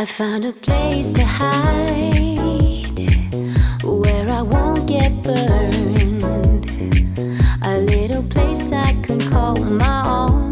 I found a place to hide where I won't get burned. A little place I can call my own.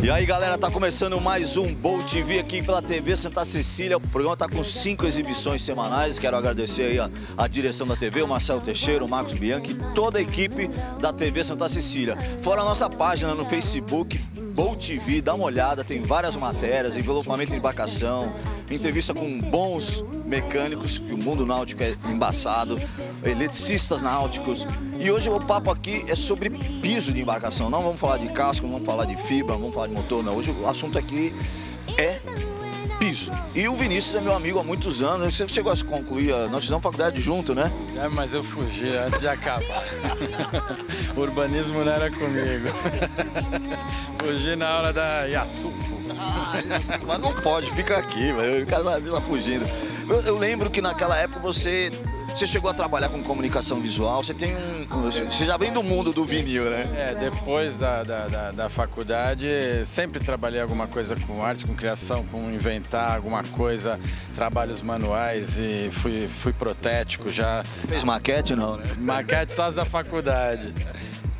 E aí galera, tá começando mais um Bolt TV aqui pela TV Santa Cecília. O programa tá com cinco exibições semanais. Quero agradecer aí a, a direção da TV, o Marcelo Teixeira, o Marcos Bianchi, toda a equipe da TV Santa Cecília. Fora a nossa página no Facebook, Bolt TV, dá uma olhada, tem várias matérias, envelopamento de embarcação, entrevista com bons mecânicos, que o mundo náutico é embaçado, eletricistas náuticos. E hoje o papo aqui é sobre piso de embarcação. Não vamos falar de casco, não vamos falar de fibra, não vamos falar de motor, não. Hoje o assunto aqui é E o Vinícius é meu amigo há muitos anos. Você chegou a concluir, nós fizemos faculdade junto, né? É, mas eu fugi antes de acabar. o urbanismo não era comigo. fugi na aula da Yasuko. Ah, mas não pode, fica aqui, o cara tá fugindo. Eu, eu lembro que naquela época você você chegou a trabalhar com comunicação visual, você tem um. Você já vem do mundo do vinil, né? É, depois da, da, da, da faculdade, sempre trabalhei alguma coisa com arte, com criação, com inventar alguma coisa, trabalhos manuais e fui, fui protético já. Fez maquete não, né? Maquete só as da faculdade.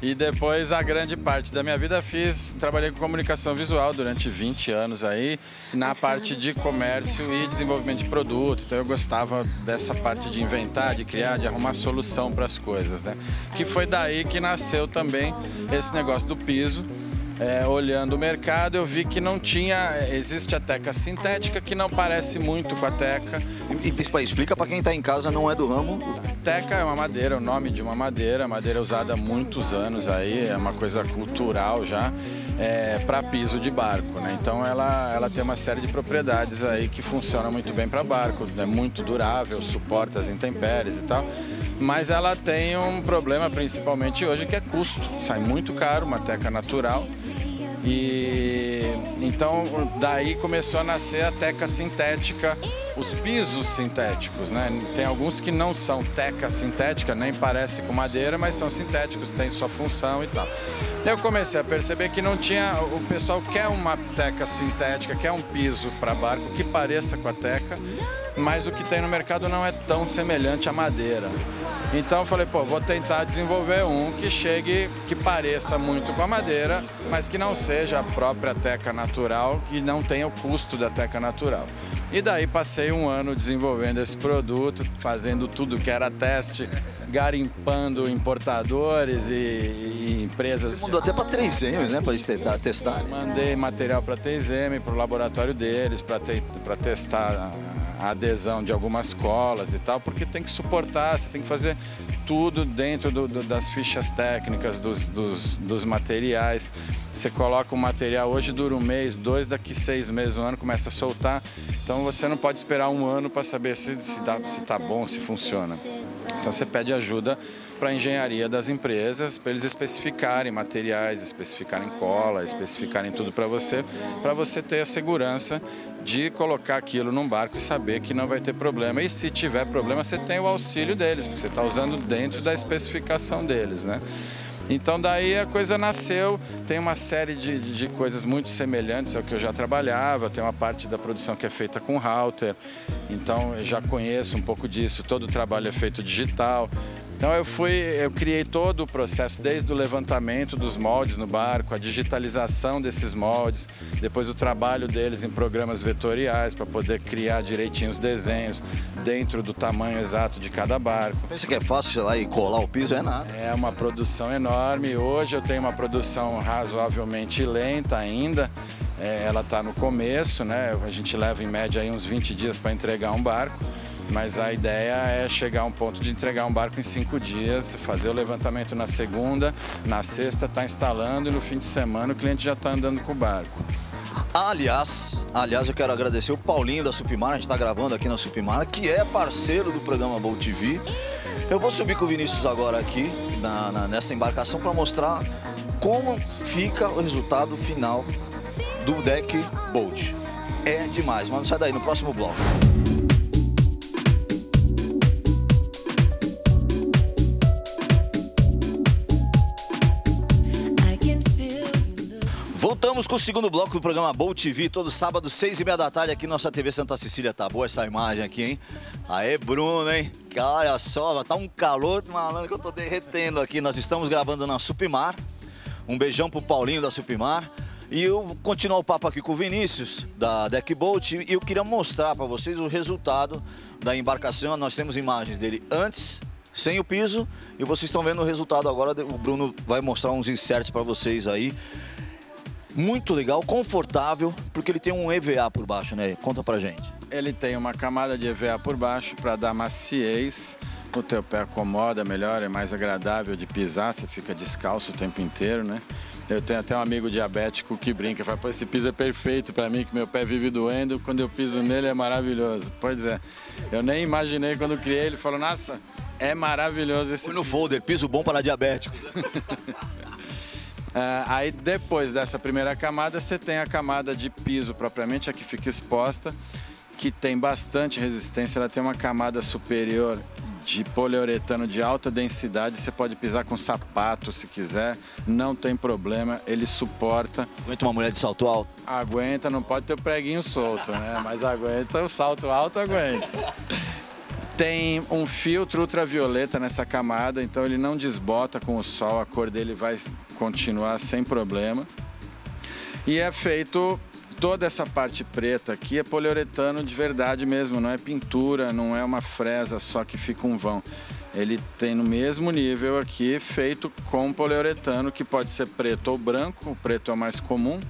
E depois a grande parte da minha vida fiz, trabalhei com comunicação visual durante 20 anos aí, na parte de comércio e desenvolvimento de produto. Então eu gostava dessa parte de inventar, de criar, de arrumar solução para as coisas, né? Que foi daí que nasceu também esse negócio do piso é, olhando o mercado, eu vi que não tinha. Existe a teca sintética que não parece muito com a teca. E, e explica para quem está em casa, não é do ramo. Teca é uma madeira, o nome de uma madeira, madeira usada há muitos anos aí, é uma coisa cultural já. É, para piso de barco, né? Então ela, ela tem uma série de propriedades aí que funciona muito bem para barco, é muito durável, suporta as intempéries e tal mas ela tem um problema principalmente hoje que é custo. Sai muito caro, uma teca natural. E então daí começou a nascer a teca sintética, os pisos sintéticos, né? Tem alguns que não são teca sintética, nem parece com madeira, mas são sintéticos, tem sua função e tal. Eu comecei a perceber que não tinha, o pessoal quer uma teca sintética, quer um piso para barco que pareça com a teca, mas o que tem no mercado não é tão semelhante à madeira. Então eu falei, pô, vou tentar desenvolver um que chegue, que pareça muito com a madeira, mas que não seja a própria teca natural, que não tenha o custo da teca natural. E daí passei um ano desenvolvendo esse produto, fazendo tudo que era teste, garimpando importadores e, e empresas. Você mandou até para 3M, né, para eles tentar testar. Mandei material para 3M, para o laboratório deles, para te, testar a adesão de algumas colas e tal, porque tem que suportar, você tem que fazer tudo dentro do, do, das fichas técnicas, dos, dos, dos, materiais. Você coloca o material, hoje dura um mês, dois, daqui seis meses, um ano começa a soltar. Então você não pode esperar um ano para saber se, se, dá, se tá bom, se funciona. Então você pede ajuda para a engenharia das empresas, para eles especificarem materiais, especificarem cola, especificarem tudo para você, para você ter a segurança de colocar aquilo num barco e saber que não vai ter problema. E se tiver problema, você tem o auxílio deles, porque você está usando dentro da especificação deles, né? Então daí a coisa nasceu, tem uma série de, de, coisas muito semelhantes ao que eu já trabalhava, tem uma parte da produção que é feita com router, então eu já conheço um pouco disso, todo o trabalho é feito digital. Então eu fui, eu criei todo o processo, desde o levantamento dos moldes no barco, a digitalização desses moldes, depois o trabalho deles em programas vetoriais para poder criar direitinho os desenhos dentro do tamanho exato de cada barco. Pensa que é fácil, sei lá, e colar o piso? É nada. É uma produção enorme. Hoje eu tenho uma produção razoavelmente lenta ainda. É, ela está no começo, né? A gente leva em média aí uns 20 dias para entregar um barco. Mas a ideia é chegar a um ponto de entregar um barco em cinco dias, fazer o levantamento na segunda, na sexta está instalando e no fim de semana o cliente já está andando com o barco. Aliás, aliás, eu quero agradecer o Paulinho da Supimar, a gente está gravando aqui na Supimar, que é parceiro do programa Bolt TV. Eu vou subir com o Vinícius agora aqui na, na, nessa embarcação para mostrar como fica o resultado final do deck Bolt. É demais, mas não sai daí no próximo bloco. Voltamos com o segundo bloco do programa Bolt TV, todo sábado, seis e meia da tarde, aqui nossa TV Santa Cecília. Tá boa essa imagem aqui, hein? Aê, Bruno, hein? Olha só, tá um calor malandro que eu tô derretendo aqui. Nós estamos gravando na Supimar. Um beijão pro Paulinho da Supimar. E eu vou continuar o papo aqui com o Vinícius, da Deck Bolt, e eu queria mostrar para vocês o resultado da embarcação. Nós temos imagens dele antes, sem o piso, e vocês estão vendo o resultado agora. O Bruno vai mostrar uns inserts para vocês aí. Muito legal, confortável, porque ele tem um EVA por baixo, né? Conta pra gente. Ele tem uma camada de EVA por baixo para dar maciez. O teu pé acomoda melhor, é mais agradável de pisar, você fica descalço o tempo inteiro, né? Eu tenho até um amigo diabético que brinca, fala, pô, esse piso é perfeito para mim, que meu pé vive doendo, quando eu piso nele é maravilhoso. Pois é, eu nem imaginei quando criei, ele falou, nossa, é maravilhoso esse Foi no folder, piso bom para diabético. Uh, aí depois dessa primeira camada, você tem a camada de piso propriamente, a que fica exposta, que tem bastante resistência, ela tem uma camada superior de poliuretano de alta densidade, você pode pisar com sapato se quiser, não tem problema, ele suporta. Aguenta uma mulher de salto alto? Aguenta, não pode ter o preguinho solto, né? Mas aguenta, o salto alto aguenta. Tem um filtro ultravioleta nessa camada, então ele não desbota com o sol, a cor dele vai continuar sem problema. E é feito toda essa parte preta aqui é poliuretano de verdade mesmo, não é pintura, não é uma fresa só que fica um vão. Ele tem no mesmo nível aqui, feito com poliuretano, que pode ser preto ou branco, o preto é o mais comum.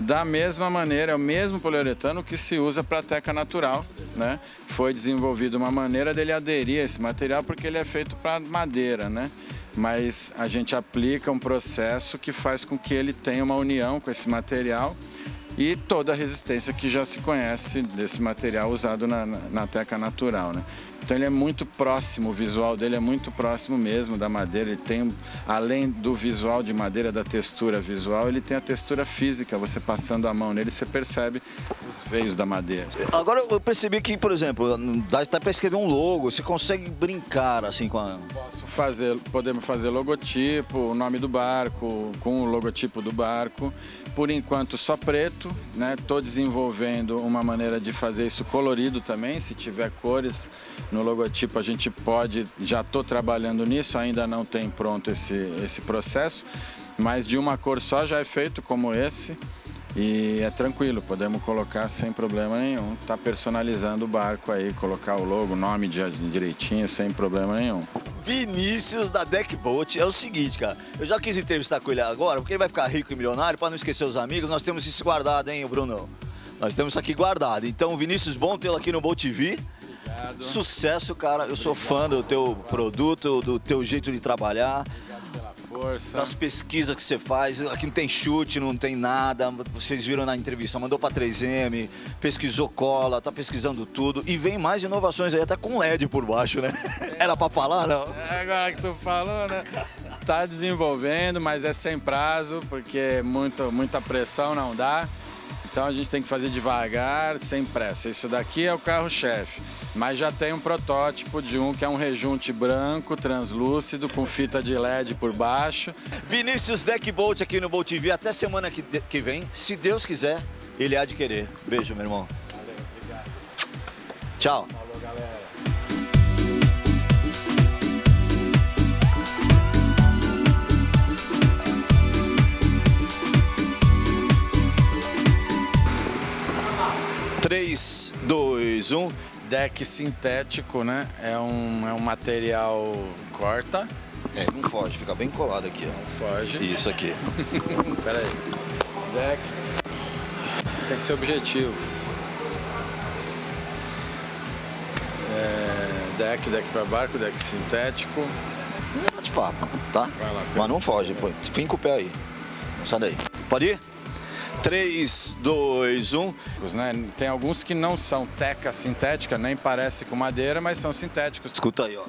Da mesma maneira, é o mesmo poliuretano que se usa para a teca natural, né? Foi desenvolvido uma maneira dele aderir a esse material porque ele é feito para madeira, né? Mas a gente aplica um processo que faz com que ele tenha uma união com esse material e toda a resistência que já se conhece desse material usado na, na, teca natural, né? Então ele é muito próximo, o visual dele é muito próximo mesmo da madeira. Ele tem, além do visual de madeira, da textura visual, ele tem a textura física. Você passando a mão nele, você percebe os veios da madeira. Agora eu percebi que, por exemplo, dá até para escrever um logo, você consegue brincar assim com a... Posso fazer, podemos fazer logotipo, o nome do barco, com o logotipo do barco. Por enquanto só preto, né? Tô desenvolvendo uma maneira de fazer isso colorido também, se tiver cores no logotipo a gente pode, já estou trabalhando nisso, ainda não tem pronto esse, esse processo, mas de uma cor só já é feito como esse e é tranquilo, podemos colocar sem problema nenhum, tá personalizando o barco aí, colocar o logo, o nome direitinho, sem problema nenhum. Vinícius da Deckboat é o seguinte, cara, eu já quis entrevistar com ele agora, porque ele vai ficar rico e milionário, para não esquecer os amigos, nós temos isso guardado, hein, Bruno? Nós temos isso aqui guardado. Então, Vinícius, bom tê-lo aqui no Boat TV. Obrigado. Sucesso, cara. Eu sou fã do teu produto, do teu jeito de trabalhar. Força. Das pesquisas que você faz, aqui não tem chute, não tem nada. Vocês viram na entrevista, mandou para 3M, pesquisou cola, tá pesquisando tudo e vem mais inovações aí até com LED por baixo, né? Era para falar, não? É agora que tu falou, né? Tá desenvolvendo, mas é sem prazo, porque muito, muita pressão não dá. Então a gente tem que fazer devagar, sem pressa. Isso daqui é o carro-chefe. Mas já tem um protótipo de um que é um rejunte branco, translúcido, com fita de LED por baixo. Vinícius Deckbolt aqui no Bolt TV. Até semana que, que vem, se Deus quiser, ele há de querer. Beijo, meu irmão. Valeu, obrigado. Tchau. Falou, galera. Três, dois, um. Deck sintético, né? É um, é um material corta. É, não foge, fica bem colado aqui, ó. Não foge. Isso aqui. Pera aí. Deck. Tem que ser objetivo. É, deck, deck para barco, deck sintético. Bate papo, tá? Vai lá, Mas não foge, pô. Finca o pé aí. Sai daí. Pode ir? 3, 2, 1. Né? Tem alguns que não são teca sintética, nem parece com madeira, mas são sintéticos. Escuta aí, ó.